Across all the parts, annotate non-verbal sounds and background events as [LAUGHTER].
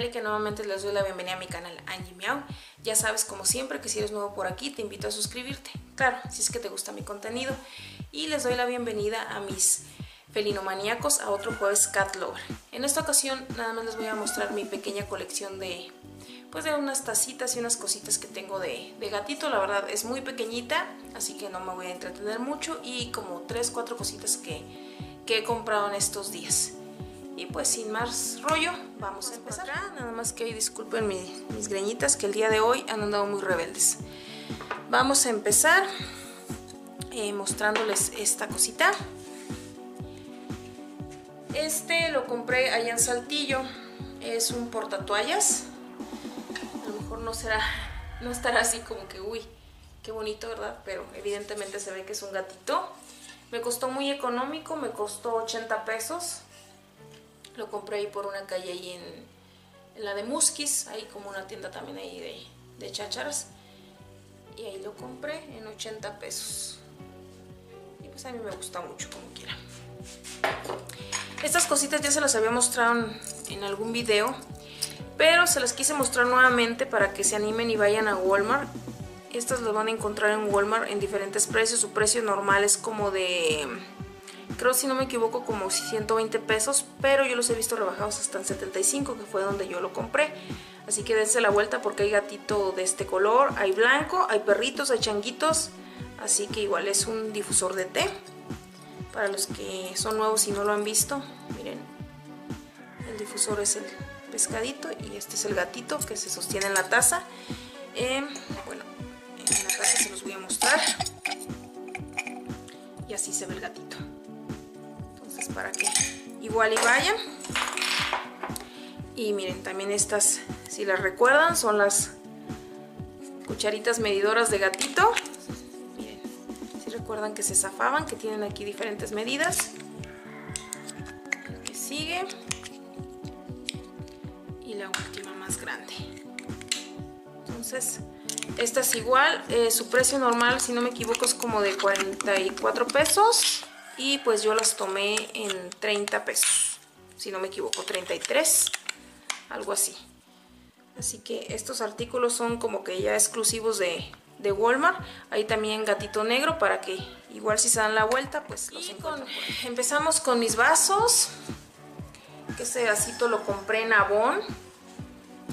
Angélica nuevamente les doy la bienvenida a mi canal Angie Miau. Ya sabes, como siempre, que si eres nuevo por aquí, te invito a suscribirte. Claro, si es que te gusta mi contenido. Y les doy la bienvenida a mis felinomaníacos a otro jueves Cat Lover. En esta ocasión nada más les voy a mostrar mi pequeña colección de pues de unas tacitas y unas cositas que tengo de, de, gatito, la verdad es muy pequeñita, así que no me voy a entretener mucho y como 3, 4 cositas que, que he comprado en estos días. Y pues sin más rollo, vamos a empezar. nada más que disculpen mis greñitas que el día de hoy han andado muy rebeldes. Vamos a empezar eh, mostrándoles esta cosita. Este lo compré allá en Saltillo, es un portatoallas no será, no estará así como que, uy, qué bonito, ¿verdad? Pero evidentemente se ve que es un gatito. Me costó muy económico, me costó 80 pesos. Lo compré ahí por una calle ahí en, la de Muskis, ahí como una tienda también ahí de, de chácharas. Y ahí lo compré en 80 pesos. Y pues a mí me gusta mucho como quiera. Estas cositas ya se las había mostrado en algún video pero se las quise mostrar nuevamente para que se animen y vayan a Walmart. Estas las van a encontrar en Walmart en diferentes precios. Su precio normal es como de, creo si no me equivoco, como 120 pesos. Pero yo los he visto rebajados hasta en 75, que fue donde yo lo compré. Así que dense la vuelta porque hay gatito de este color, hay blanco, hay perritos, hay changuitos. Así que igual es un difusor de té. Para los que son nuevos y no lo han visto, miren, el difusor es el pescadito y este es el gatito que se sostiene en la taza. Eh, bueno, en la taza se los voy a mostrar. Y así se ve el gatito. Para que igual y vayan. Y miren, también estas, si las recuerdan, son las cucharitas medidoras de gatito. Si recuerdan que se zafaban, que tienen aquí diferentes medidas. Que sigue la última más grande. Entonces, esta es igual, eh, su precio normal, si no me equivoco, es como de 44 pesos. Y pues yo las tomé en 30 pesos, si no me equivoco, 33, algo así. Así que estos artículos son como que ya exclusivos de, de Walmart. Ahí también gatito negro para que igual si se dan la vuelta, pues los. Empezamos con mis vasos. Que ese vasito lo compré en Avon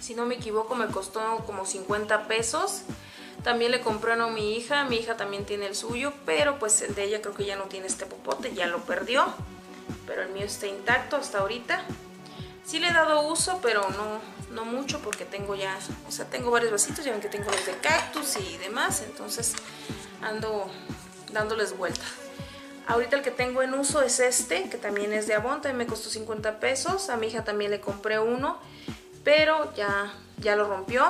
si no me equivoco me costó como 50 pesos. También le compré uno a mi hija, mi hija también tiene el suyo, pero pues el de ella creo que ya no tiene este popote, ya lo perdió. Pero el mío está intacto hasta ahorita. Sí le he dado uso, pero no, no mucho porque tengo ya, o sea, tengo varios vasitos, ya ven que tengo los de cactus y demás, entonces ando dándoles vuelta. Ahorita el que tengo en uso es este, que también es de Avon, también me costó 50 pesos. A mi hija también le compré uno pero ya, ya lo rompió.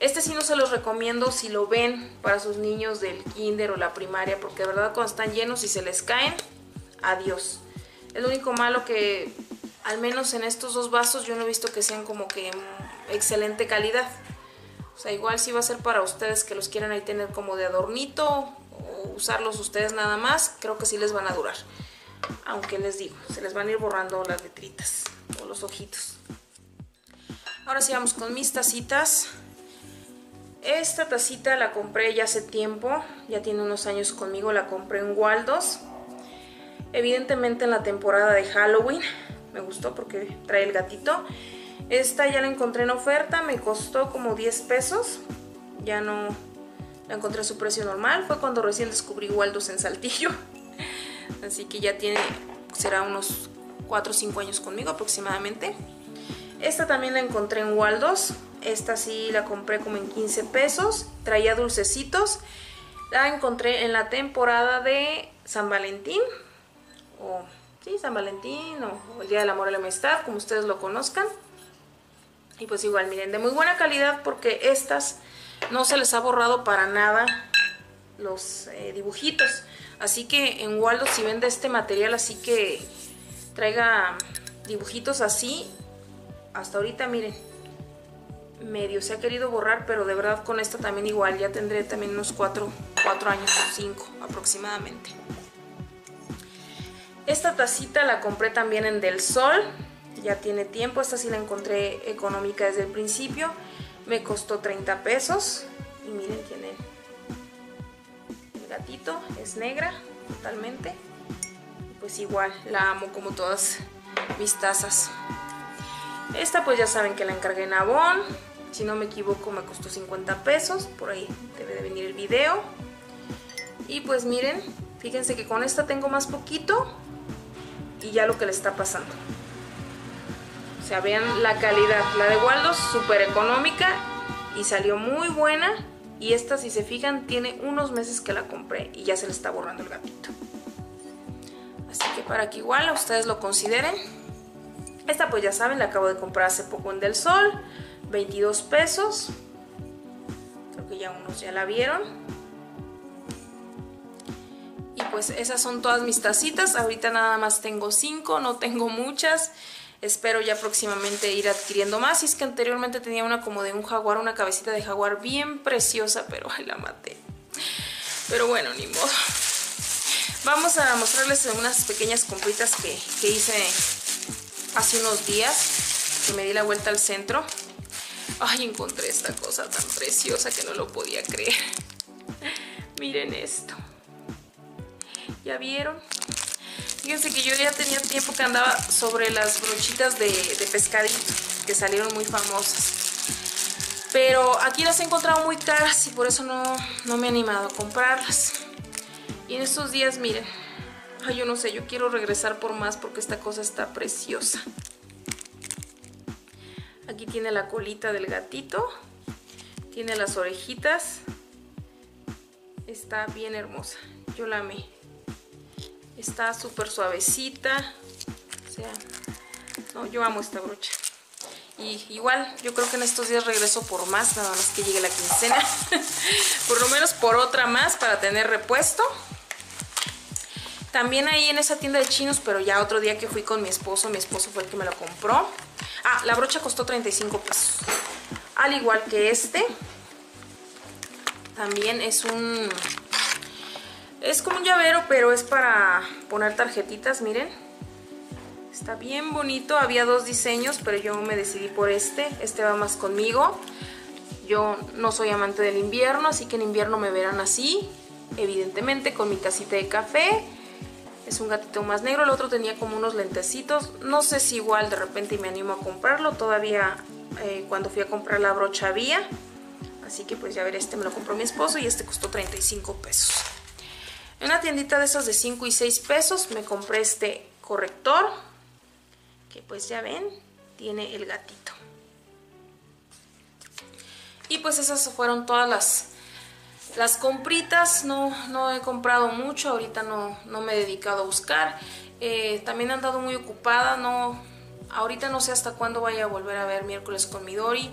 Este sí no se los recomiendo si lo ven para sus niños del kinder o la primaria, porque de verdad cuando están llenos y se les caen, adiós. Es lo único malo que, al menos en estos dos vasos, yo no he visto que sean como que excelente calidad. O sea, igual si va a ser para ustedes que los quieran ahí tener como de adornito o usarlos ustedes nada más, creo que sí les van a durar. Aunque les digo, se les van a ir borrando las letritas o los ojitos. Ahora sí vamos con mis tacitas. Esta tacita la compré ya hace tiempo, ya tiene unos años conmigo, la compré en Waldos. Evidentemente en la temporada de Halloween, me gustó porque trae el gatito. Esta ya la encontré en oferta, me costó como 10 pesos. Ya no la encontré a su precio normal, fue cuando recién descubrí Waldos en Saltillo. [LAUGHS] Así que ya tiene, será unos 4 o 5 años conmigo aproximadamente. Esta también la encontré en Waldos. Esta sí la compré como en 15 pesos. Traía dulcecitos. La encontré en la temporada de San Valentín. O, sí, San Valentín o, el Día del Amor y la Amistad, como ustedes lo conozcan. Y pues igual, miren, de muy buena calidad porque estas no se les ha borrado para nada los eh, dibujitos. Así que en Waldos si vende este material así que traiga dibujitos así, hasta ahorita miren medio se ha querido borrar pero de verdad con esta también igual ya tendré también unos 4, años o 5 aproximadamente esta tacita la compré también en Del Sol ya tiene tiempo, esta sí la encontré económica desde el principio, me costó 30 pesos y miren tiene el gatito, es negra totalmente, pues igual la amo como todas mis tazas. Esta pues ya saben que la encargué en Avon, si no me equivoco me costó 50 pesos, por ahí debe de venir el video. Y pues miren, fíjense que con esta tengo más poquito y ya lo que le está pasando. O sea, vean la calidad. La de Waldo súper económica y salió muy buena. Y esta, si se fijan, tiene unos meses que la compré y ya se le está borrando el gatito. Así que para que igual ustedes lo consideren. Esta pues ya saben, la acabo de comprar hace poco en Del Sol. 22 pesos. Creo que ya unos ya la vieron. Y pues esas son todas mis tacitas. Ahorita nada más tengo 5, no tengo muchas. Espero ya próximamente ir adquiriendo más. Y es que anteriormente tenía una como de un jaguar, una cabecita de jaguar bien preciosa, pero [LAUGHS] la maté. Pero bueno, ni modo. Vamos a mostrarles unas pequeñas compritas que, que hice hace unos días. Que me di la vuelta al centro. Ay, encontré esta cosa tan preciosa que no lo podía creer. [LAUGHS] Miren esto. ¿Ya vieron? Fíjense que yo ya tenía tiempo que andaba sobre las brochitas de, pescadito, que salieron muy famosas. Pero aquí las he encontrado muy caras y por eso no, no me he animado a comprarlas. Y en estos días, miren, ay, yo no sé, yo quiero regresar por más porque esta cosa está preciosa. Aquí tiene la colita del gatito, tiene las orejitas, está bien hermosa, yo la amé. Está súper suavecita, o sea, no, yo amo esta brocha. Y igual, yo creo que en estos días regreso por más, nada más que llegue la quincena. [LAUGHS] por lo menos por otra más para tener repuesto. También ahí en esa tienda de chinos, pero ya otro día que fui con mi esposo, mi esposo fue el que me lo compró. Ah, la brocha costó 35 pesos. Al igual que este. También es un... Es como un llavero, pero es para poner tarjetitas, miren. Está bien bonito. Había dos diseños, pero yo me decidí por este. Este va más conmigo. Yo no soy amante del invierno, así que en invierno me verán así. Evidentemente con mi tacita de café es un gatito más negro, el otro tenía como unos lentecitos. No sé si igual de repente me animo a comprarlo. Todavía eh, cuando fui a comprar la brocha había. Así que pues ya ver, este me lo compró mi esposo y este costó 35 pesos. En una tiendita de esas de 5 y 6 pesos me compré este corrector. Que pues ya ven, tiene el gatito. Y pues esas fueron todas las las compritas no, no he comprado mucho, ahorita no, no me he dedicado a buscar. Eh, también he andado muy ocupada, no, ahorita no sé hasta cuándo vaya a volver a ver miércoles con Midori.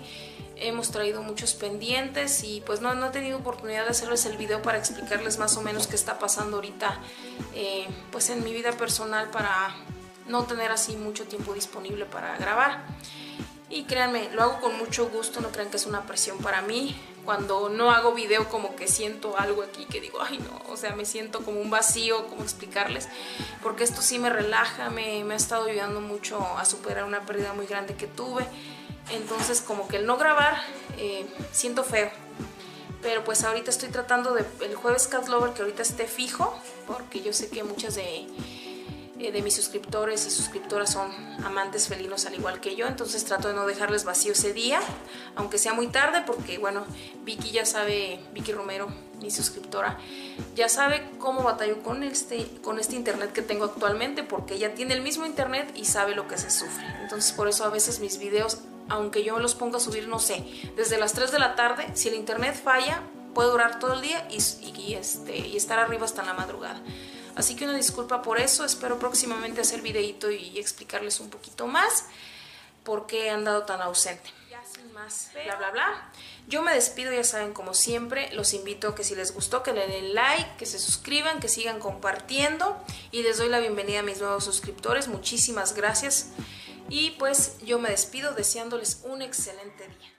Hemos traído muchos pendientes y pues no, no he tenido oportunidad de hacerles el video para explicarles más o menos qué está pasando ahorita eh, pues en mi vida personal para no tener así mucho tiempo disponible para grabar. Y créanme, lo hago con mucho gusto, no crean que es una presión para mí. Cuando no hago video como que siento algo aquí que digo, ay no, o sea, me siento como un vacío, como explicarles. Porque esto sí me relaja, me, me ha estado ayudando mucho a superar una pérdida muy grande que tuve. Entonces como que el no grabar, eh, siento feo. Pero pues ahorita estoy tratando de el jueves Cat Lover que ahorita esté fijo, porque yo sé que muchas de eh, de mis suscriptores y suscriptoras son amantes felinos al igual que yo, entonces trato de no dejarles vacío ese día, aunque sea muy tarde, porque bueno, Vicky ya sabe, Vicky Romero, mi suscriptora, ya sabe cómo batallo con este, con este internet que tengo actualmente, porque ella tiene el mismo internet y sabe lo que se sufre. Entonces por eso a veces mis videos, aunque yo los ponga a subir, no sé, desde las 3 de la tarde, si el internet falla, puede durar todo el día y, este, y estar arriba hasta la madrugada. Así que una disculpa por eso, espero próximamente hacer videito y explicarles un poquito más por qué he andado tan ausente. Ya sin más, bla bla bla. Yo me despido, ya saben, como siempre, los invito a que si les gustó que le den like, que se suscriban, que sigan compartiendo y les doy la bienvenida a mis nuevos suscriptores. Muchísimas gracias y pues yo me despido deseándoles un excelente día.